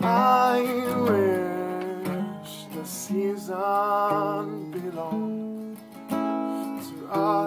I wish the season belonged to us.